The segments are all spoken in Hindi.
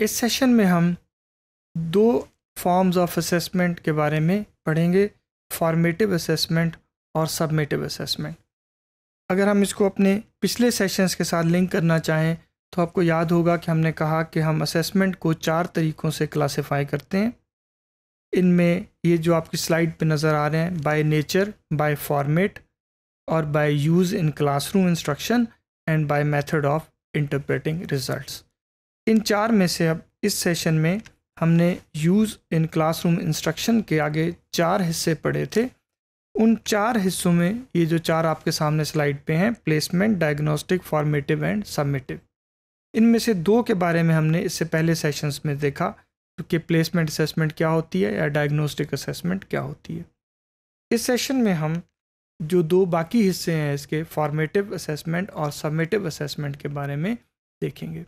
इस सेशन में हम दो फॉर्म्स ऑफ़ असेसमेंट के बारे में पढ़ेंगे फॉर्मेटिव असेसमेंट और सबमेटिव असेसमेंट अगर हम इसको अपने पिछले सेशंस के साथ लिंक करना चाहें तो आपको याद होगा कि हमने कहा कि हम असेसमेंट को चार तरीक़ों से क्लासिफाई करते हैं। इनमें ये जो आपकी स्लाइड पे नज़र आ रहे हैं बाय नेचर बाय फॉर्मेट और by use in classroom instruction and by method of interpreting results in चार में से अब इस सेशन में हमने यूज़ इन क्लासरूम इंस्ट्रक्शन के आगे चार हिस्से पढ़े थे। उन चार हिस्सों में ये जो चार आपके सामने स्लाइड पे हैं placement diagnostic formative and summative इनमें से दो के बारे में हमने इससे पहले सेशंस में देखा कि प्लेसमेंट असेसमेंट क्या होती है या डायग्नोस्टिक असेसमेंट क्या होती है। इस सेशन में हम जो दो बाकी हिस्से हैं, इसके फॉर्मेटिव असेसमेंट और सबमिटिव असेसमेंट के बारे में देखेंगे।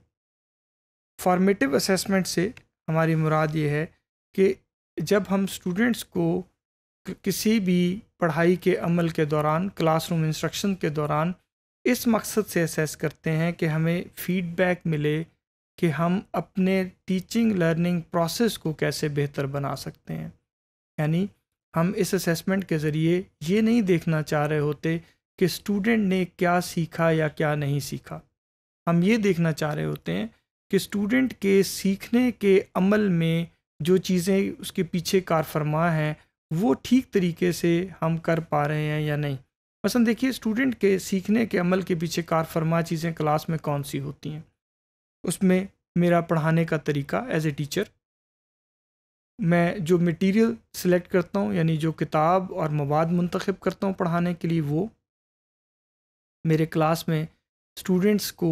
फॉर्मेटिव असेसमेंट से हमारी मुराद ये है कि जब हम स्टूडेंट्स को किसी भी पढ़ाई के अमल के दौरान क्लासरूम इंस्ट्रक्शन के दौरान इस मकसद से असेस करते हैं कि हमें फीडबैक मिले कि हम अपने टीचिंग लर्निंग प्रोसेस को कैसे बेहतर बना सकते हैं। यानी हम इस असेसमेंट के ज़रिए ये नहीं देखना चाह रहे होते कि स्टूडेंट ने क्या सीखा या क्या नहीं सीखा। हम ये देखना चाह रहे होते हैं कि स्टूडेंट के सीखने के अमल में जो चीज़ें उसके पीछे कार फरमा हैं, वो ठीक तरीके से हम कर पा रहे हैं या नहीं? मसलन देखिए स्टूडेंट के सीखने के अमल के पीछे कार फरमा चीज़ें क्लास में कौन सी होती हैं? उसमें मेरा पढ़ाने का तरीका एज ए टीचर मैं जो मटेरियल सिलेक्ट करता हूँ, यानी जो किताब और मवाद मंतखब करता हूँ पढ़ाने के लिए, वो मेरे क्लास में स्टूडेंट्स को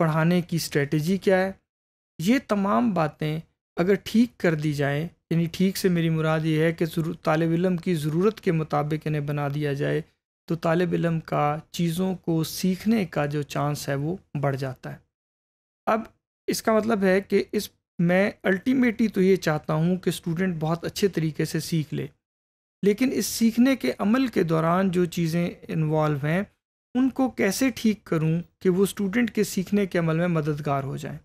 पढ़ाने की स्ट्रेटजी क्या है? ये तमाम बातें अगर ठीक कर दी जाएँ, यानी ठीक से मेरी मुराद ये है कि तालब इलम की ज़रूरत के मुताबिक इन्हें बना दिया जाए तो तालब इलम का चीज़ों को सीखने का जो चांस है वो बढ़ जाता है। अब इसका मतलब है कि इस, मैं अल्टीमेटली तो ये चाहता हूँ कि स्टूडेंट बहुत अच्छे तरीके से सीख ले, लेकिन इस सीखने के अमल के दौरान जो चीज़ें इन्वॉल्व हैं उनको कैसे ठीक करूँ कि वो स्टूडेंट के सीखने के अमल में मददगार हो जाएँ?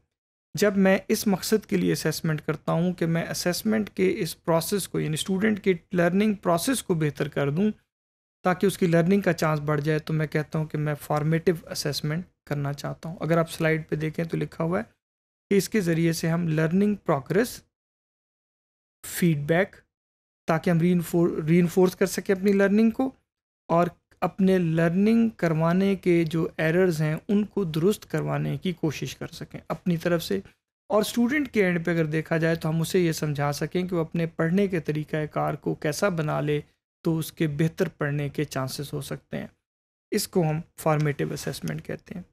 जब मैं इस मकसद के लिए असेसमेंट करता हूँ कि मैं असेसमेंट के इस प्रोसेस को, यानी स्टूडेंट के लर्निंग प्रोसेस को बेहतर कर दूँ, ताकि उसकी लर्निंग का चांस बढ़ जाए तो मैं कहता हूँ कि मैं फॉर्मेटिव असेसमेंट करना चाहता हूँ। अगर आप स्लाइड पे देखें तो लिखा हुआ है कि इसके ज़रिए से हम लर्निंग प्रोग्रेस फीडबैक ताकि हम री कर सकें अपनी लर्निंग को, और अपने लर्निंग करवाने के जो एरर्स हैं, उनको दुरुस्त करवाने की कोशिश कर सकें अपनी तरफ़ से। और स्टूडेंट के एंड पे अगर देखा जाए तो हम उसे ये समझा सकें कि वो अपने पढ़ने के तरीक़ाकार को कैसा बना ले तो उसके बेहतर पढ़ने के चांसेस हो सकते हैं। इसको हम फॉर्मेटिव असेसमेंट कहते हैं।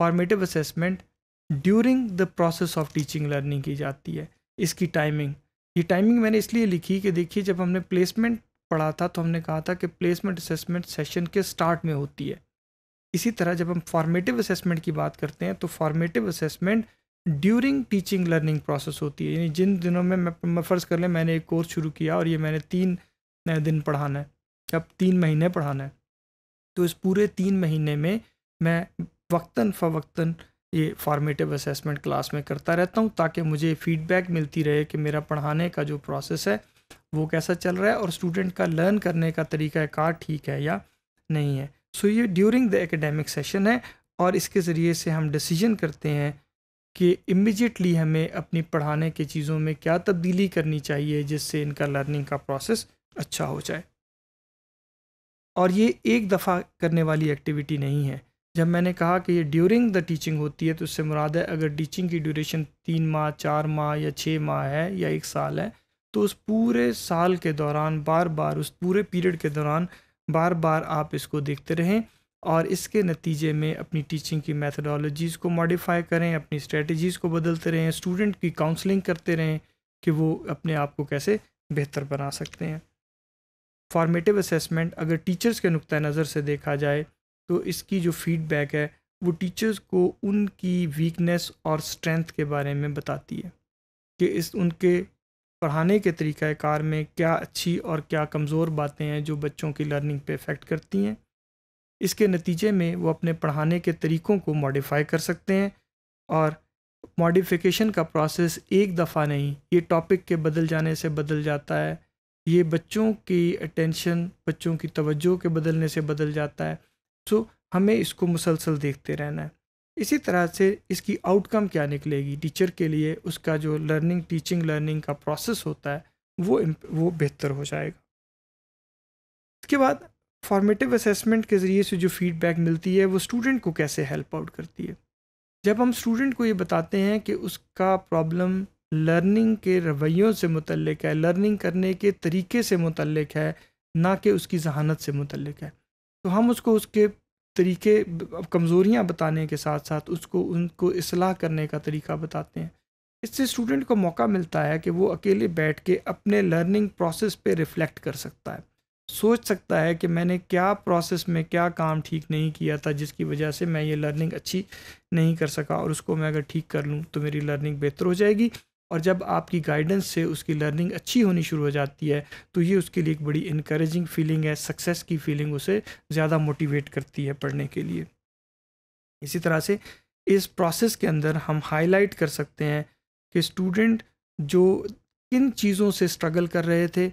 Formative assessment during the process of teaching learning की जाती है। इसकी टाइमिंग ये टाइमिंग मैंने इसलिए लिखी कि देखिए जब हमने प्लेसमेंट पढ़ा था तो हमने कहा था कि प्लेसमेंट असेसमेंट सेशन के स्टार्ट में होती है। इसी तरह जब हम फॉर्मेटिव असेसमेंट की बात करते हैं तो formative assessment during teaching learning process होती है। यानी जिन दिनों में मैं फ़र्ज़ कर लें मैंने एक कोर्स शुरू किया और ये मैंने तीन दिन पढ़ाना है। अब तीन महीने पढ़ाना है। तो इस पूरे तीन महीने में मैं वक्ता फ़वक्ता ये फॉर्मेटिव असेसमेंट क्लास में करता रहता हूँ ताकि मुझे फीडबैक मिलती रहे कि मेरा पढ़ाने का जो प्रोसेस है वो कैसा चल रहा है और स्टूडेंट का लर्न करने का तरीका कार ठीक है या नहीं है? सो so, ये ड्यूरिंग द एकेडमिक सेशन है और इसके ज़रिए से हम डिसीज़न करते हैं कि इमिजिएटली हमें अपनी पढ़ाने की चीज़ों में क्या तब्दीली करनी चाहिए जिससे इनका लर्निंग का प्रोसेस अच्छा हो जाए। और ये एक दफ़ा करने वाली एक्टिविटी नहीं है। जब मैंने कहा कि ये ड्यूरिंग द टीचिंग होती है तो उससे मुराद है अगर टीचिंग की ड्यूरेशन तीन माह चार माह या छः माह है या एक साल है तो उस पूरे साल के दौरान बार बार उस पूरे पीरियड के दौरान बार बार आप इसको देखते रहें और इसके नतीजे में अपनी टीचिंग की मैथडोलॉजीज़ को मॉडिफाई करें, अपनी स्ट्रेटजीज़ को बदलते रहें स्टूडेंट की काउंसलिंग करते रहें कि वो अपने आप को कैसे बेहतर बना सकते हैं। फॉर्मेटिव असेसमेंट अगर टीचर्स के नुक़ नज़र से देखा जाए तो इसकी जो फीडबैक है वो टीचर्स को उनकी वीकनेस और स्ट्रेंथ के बारे में बताती है कि इस उनके पढ़ाने के तरीक़ाकार में क्या अच्छी और क्या कमज़ोर बातें हैं जो बच्चों की लर्निंग पे इफ़ेक्ट करती हैं? इसके नतीजे में वो अपने पढ़ाने के तरीक़ों को मॉडिफाई कर सकते हैं और मॉडिफिकेशन का प्रोसेस एक दफ़ा नहीं, ये टॉपिक के बदल जाने से बदल जाता है। ये बच्चों की अटेंशन बच्चों की तवज्जो के बदलने से बदल जाता है। सो हमें इसको मुसलसल देखते रहना है। इसी तरह से इसकी आउटकम क्या निकलेगी? टीचर के लिए उसका जो लर्निंग टीचिंग लर्निंग का प्रोसेस होता है, वो वो बेहतर हो जाएगा। इसके बाद फॉर्मेटिव असेसमेंट के ज़रिए से जो फीडबैक मिलती है, वो स्टूडेंट को कैसे हेल्प आउट करती है? जब हम स्टूडेंट को ये बताते हैं कि उसका प्रॉब्लम लर्निंग के रवैयों से मुतलक है लर्निंग करने के तरीके से मुतलक है, ना कि उसकी जहानत से मुतलक है तो हम उसको उसके तरीके कमज़ोरियाँ बताने के साथ साथ उसको, उनको असलाह करने का तरीका बताते हैं। इससे स्टूडेंट को मौका मिलता है कि वो अकेले बैठ के अपने लर्निंग प्रोसेस पे रिफ़्लेक्ट कर सकता है। सोच सकता है कि मैंने क्या प्रोसेस में क्या काम ठीक नहीं किया था जिसकी वजह से मैं ये लर्निंग अच्छी नहीं कर सका और उसको मैं अगर ठीक कर लूँ तो मेरी लर्निंग बेहतर हो जाएगी। और जब आपकी गाइडेंस से उसकी लर्निंग अच्छी होनी शुरू हो जाती है तो ये उसके लिए एक बड़ी इनक्रेजिंग फीलिंग है सक्सेस की फीलिंग उसे ज़्यादा मोटिवेट करती है पढ़ने के लिए। इसी तरह से इस प्रोसेस के अंदर हम हाईलाइट कर सकते हैं कि स्टूडेंट जो किन चीज़ों से स्ट्रगल कर रहे थे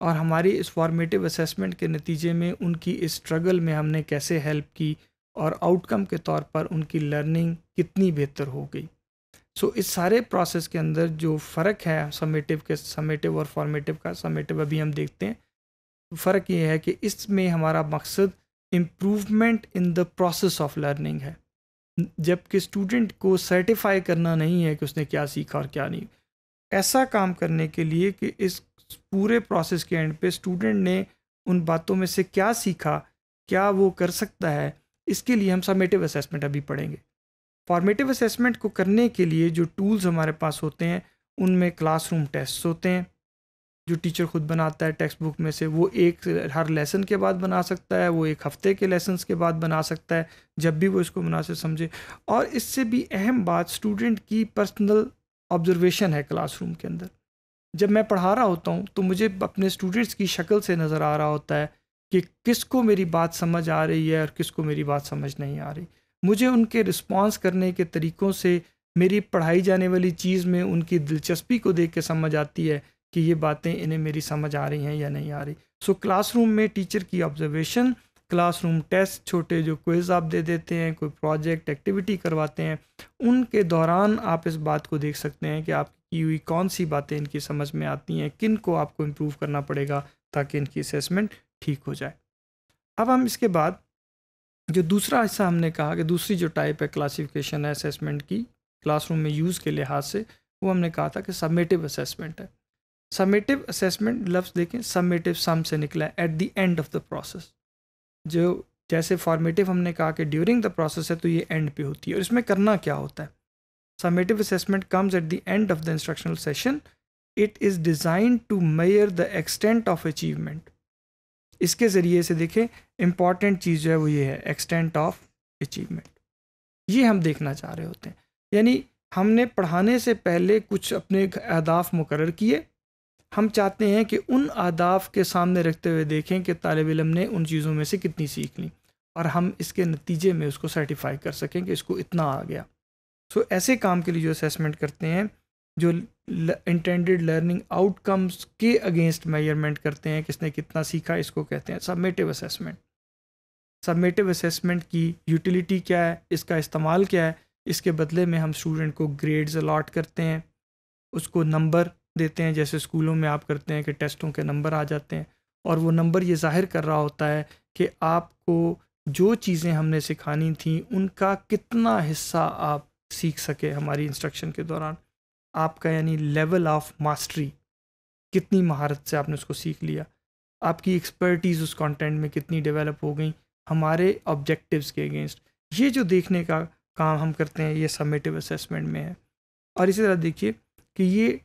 और हमारी इस फॉर्मेटिव असेसमेंट के नतीजे में उनकी इस स्ट्रगल में हमने कैसे हेल्प की और आउटकम के तौर पर उनकी लर्निंग कितनी बेहतर हो गई। सो so, इस सारे प्रोसेस के अंदर जो फ़र्क है समेटिव के समेटिव और फॉर्मेटिव का समेटिव अभी हम देखते हैं। फ़र्क ये है कि इसमें हमारा मकसद improvement in the process of learning है। जबकि स्टूडेंट को सर्टिफाई करना नहीं है कि उसने क्या सीखा और क्या नहीं। ऐसा काम करने के लिए कि इस पूरे प्रोसेस के एंड पे स्टूडेंट ने उन बातों में से क्या सीखा क्या वो कर सकता है इसके लिए हम समेटिव असेसमेंट अभी पढ़ेंगे। फॉर्मेटिव असेसमेंट को करने के लिए जो टूल्स हमारे पास होते हैं, उनमें क्लासरूम टेस्ट होते हैं, जो टीचर खुद बनाता है टेक्स्ट बुक में से, वो एक हर लेसन के बाद बना सकता है, वो एक हफ़्ते के लेसन के बाद बना सकता है, जब भी वो इसको मुनासिब समझे। और इससे भी अहम बात स्टूडेंट की पर्सनल ऑब्जर्वेशन है क्लासरूम के अंदर। जब मैं पढ़ा रहा होता हूँ तो मुझे अपने स्टूडेंट्स की शक्ल से नज़र आ रहा होता है कि किसको मेरी बात समझ आ रही है और किसको मेरी बात समझ नहीं आ रही। मुझे उनके रिस्पॉन्स करने के तरीक़ों से मेरी पढ़ाई जाने वाली चीज़ में उनकी दिलचस्पी को देख के समझ आती है कि ये बातें इन्हें मेरी समझ आ रही हैं या नहीं आ रही। सो so, क्लासरूम में टीचर की ऑब्जर्वेशन क्लासरूम टेस्ट छोटे जो क्विज़ आप दे देते हैं कोई प्रोजेक्ट एक्टिविटी करवाते हैं उनके दौरान आप इस बात को देख सकते हैं कि आप की हुई कौन सी बातें इनकी समझ में आती हैं किन को आपको इम्प्रूव करना पड़ेगा ताकि इनकी असेसमेंट ठीक हो जाए। अब हम इसके बाद जो दूसरा हिस्सा हमने कहा कि दूसरी जो टाइप है क्लासिफिकेशन है असेसमेंट की क्लासरूम में यूज़ के लिहाज से, वो हमने कहा था कि सबमेटिव असेसमेंट है। सबमेटिव असेसमेंट लफ्ज़ देखें सबमेटिव सम से निकला है at the end of the process जो जैसे फॉर्मेटिव हमने कहा कि ड्यूरिंग द प्रोसेस है तो ये एंड पे होती है। और इसमें करना क्या होता है? Summative assessment comes at the end of the instructional session it is design to measure the extent of achievement. इसके ज़रिए से देखें इंपॉर्टेंट चीज़ जो है वो ये है एक्सटेंट ऑफ़ अचीवमेंट ये हम देखना चाह रहे होते हैं। यानी हमने पढ़ाने से पहले कुछ अपने अहदाफ मुकर किए। हम चाहते हैं कि उन अहदाफ के सामने रखते हुए देखें कि तालब इलम ने उन चीज़ों में से कितनी सीख ली और हम इसके नतीजे में उसको सर्टिफाई कर सकें कि इसको इतना आ गया। सो so, ऐसे काम के लिए जो असेसमेंट करते हैं जो इंटेंडेड लर्निंग आउटकम्स के अगेंस्ट मेज़रमेंट करते हैं, किसने कितना सीखा, इसको कहते हैं सबमेटिव असेसमेंट सबमेटिव असेसमेंट की यूटिलिटी क्या है, इसका इस्तेमाल क्या है, इसके बदले में हम स्टूडेंट को ग्रेड्स अलाट करते हैं, उसको नंबर देते हैं, जैसे स्कूलों में आप करते हैं कि टेस्टों के नंबर आ जाते हैं, और वो नंबर ये ज़ाहिर कर रहा होता है कि आपको जो चीज़ें हमने सिखानी थी, उनका कितना हिस्सा आप सीख सके हमारी इंस्ट्रक्शन के दौरान। आपका यानी लेवल ऑफ़ मास्टरी कितनी महारत से आपने उसको सीख लिया। आपकी एक्सपर्टीज़ उस कंटेंट में कितनी डेवलप हो गई, हमारे ऑब्जेक्टिव्स के अगेंस्ट ये जो देखने का काम हम करते हैं, ये सबमेटिव असेसमेंट में है। और इसी तरह देखिए कि ये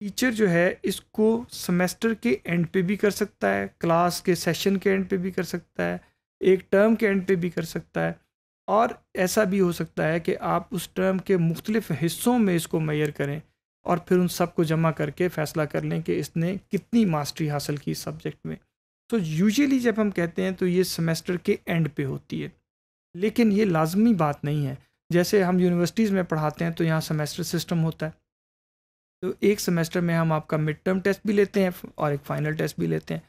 टीचर जो है, इसको सेमेस्टर के एंड पे भी कर सकता है क्लास के सेशन के एंड पे भी कर सकता है, एक टर्म के एंड पे भी कर सकता है। और ऐसा भी हो सकता है कि आप उस टर्म के मुख्तलिफ़ हिस्सों में इसको मैयर करें और फिर उन सबको जमा करके फ़ैसला कर लें कि इसने कितनी मास्टरी हासिल की सब्जेक्ट में। तो यूजुअली जब हम कहते हैं तो ये सेमेस्टर के एंड पे होती है। लेकिन ये लाजमी बात नहीं है। जैसे हम यूनिवर्सिटीज़ में पढ़ाते हैं तो यहाँ सेमेस्टर सिस्टम होता है। तो एक सेमेस्टर में हम आपका मिड टर्म टेस्ट भी लेते हैं और एक फाइनल टेस्ट भी लेते हैं।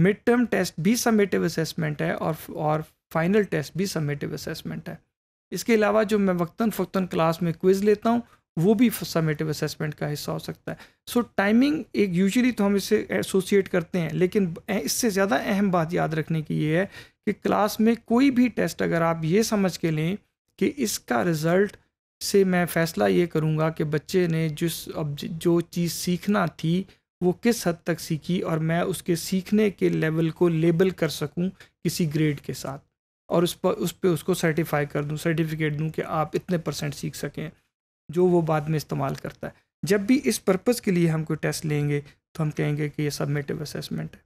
मिड टर्म टेस्ट भी समेटिव असेसमेंट है और और फाइनल टेस्ट भी समेटिव असेसमेंट है। इसके अलावा जो मैं वक्ता फ़क्ता क्लास में क्विज़ लेता हूँ वो भी समेटिव असेसमेंट का हिस्सा हो सकता है। सो so, टाइमिंग एक यूजुअली तो हम इसे एसोसिएट करते हैं लेकिन इससे ज़्यादा अहम बात याद रखने की ये है कि क्लास में कोई भी टेस्ट अगर आप ये समझ के लें कि इसका रिज़ल्ट से मैं फ़ैसला ये करूँगा कि बच्चे ने जिस अब जो चीज़ सीखना थी वो किस हद तक सीखी और मैं उसके सीखने के लेवल को लेबल कर सकूँ किसी ग्रेड के साथ। और उस पर उस पर उसको सर्टिफाई कर दूँ सर्टिफिकेट दूँ कि आप इतने परसेंट सीख सकें, जो वो बाद में इस्तेमाल करता है। जब भी इस पर्पज़ के लिए हम कोई टेस्ट लेंगे तो हम कहेंगे कि ये सबमिटिव असेसमेंट है।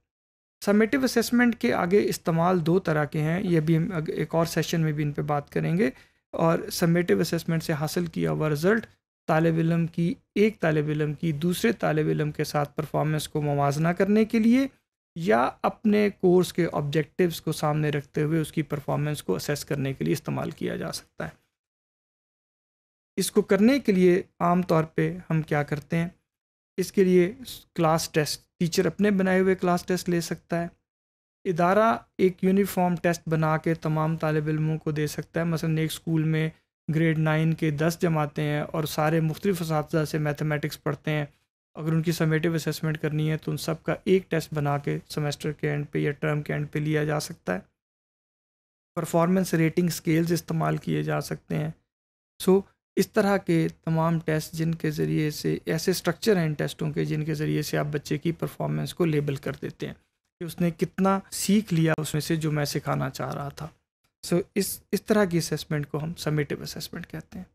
सबमिटिव असेसमेंट के आगे इस्तेमाल दो तरह के हैं, ये भी हम एक और सेशन में भी इन पर बात करेंगे। और सबमिटिव असेसमेंट से हासिल किया हुआ रिज़ल्ट तालब इलम की, एक तालब इलम की, दूसरे तालब इलम के साथ परफॉर्मेंस को मवाजना करने के लिए या अपने कोर्स के ऑब्जेक्टिव्स को सामने रखते हुए उसकी परफॉर्मेंस को असेस करने के लिए इस्तेमाल किया जा सकता है। इसको करने के लिए आम तौर पे हम क्या करते हैं? इसके लिए क्लास टेस्ट टीचर अपने बनाए हुए क्लास टेस्ट ले सकता है। इदारा एक यूनिफॉर्म टेस्ट बना के तमाम तालब इलमों को दे सकता है। मसलन एक स्कूल में ग्रेड नाइन के दस जमाते हैं और सारे मुख्तलिफ़ से मैथमेटिक्स पढ़ते हैं। अगर उनकी समेटिव असेसमेंट करनी है तो उन सब का एक टेस्ट बना के सेमेस्टर के एंड पे या टर्म के एंड पे लिया जा सकता है। परफॉर्मेंस रेटिंग स्केल्स इस्तेमाल किए जा सकते हैं। सो so, इस तरह के तमाम टेस्ट जिनके ज़रिए से ऐसे स्ट्रक्चर हैं इन टेस्टों के जिनके ज़रिए से आप बच्चे की परफॉर्मेंस को लेबल कर देते हैं कि उसने कितना सीख लिया उसमें से जो मैं सिखाना चाह रहा था। सो so, इस इस तरह की असेसमेंट को हम समेटिव असेसमेंट कहते हैं।